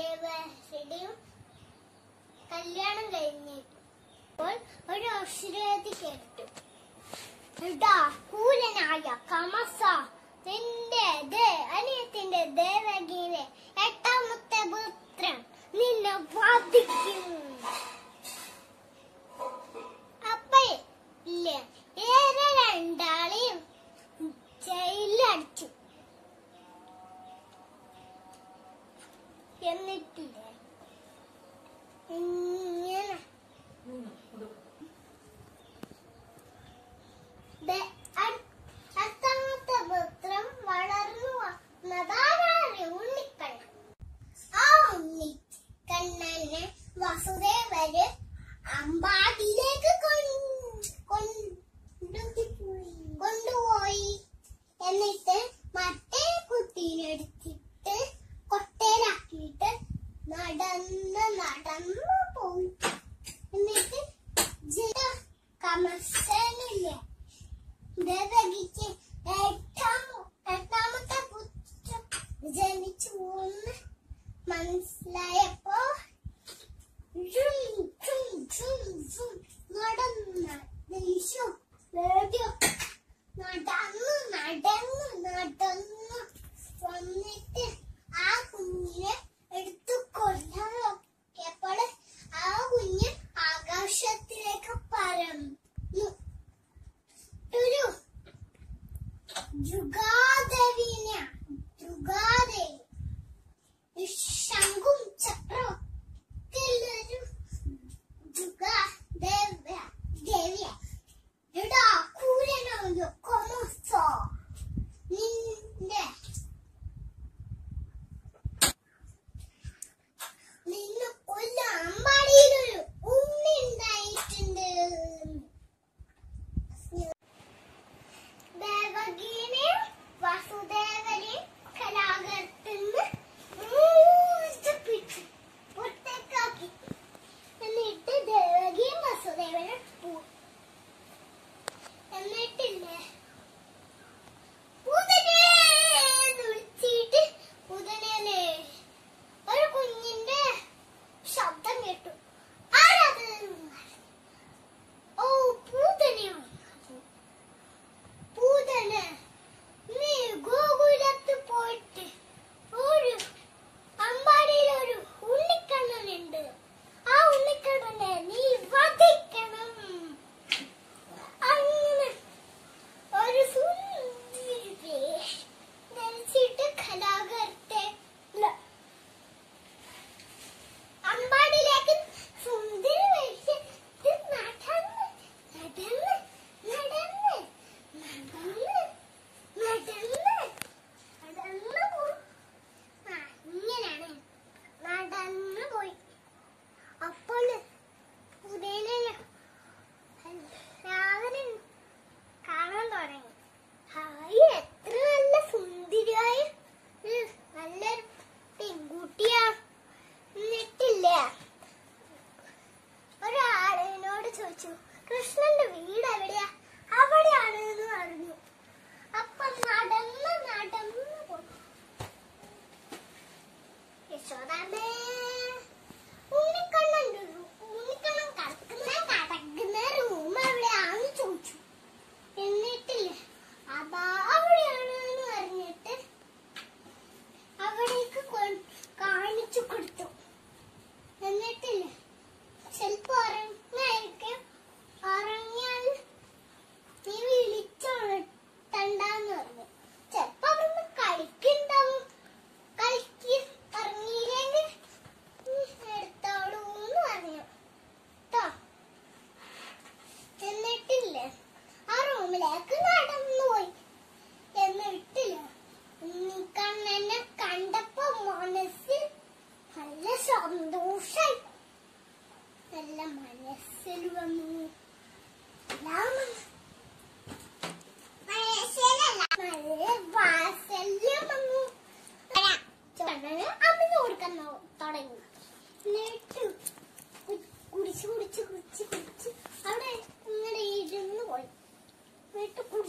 ദേവരുടെയും കല്യാണം കഴിഞ്ഞപ്പോൾ ഒരു അക്ഷരേതി കേട്ടു. ഇടാ കൂലനായ കമസ നിന്റെ അനിയ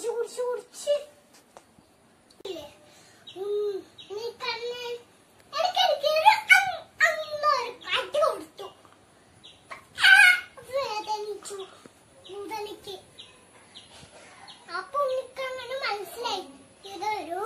കുടിച്ച് കുടിച്ച് കുടിച്ച് അപ്പൊ ഉണ്ണിക്കങ്ങനെ മനസ്സിലായി ഇതൊരു